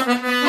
Mm-hmm.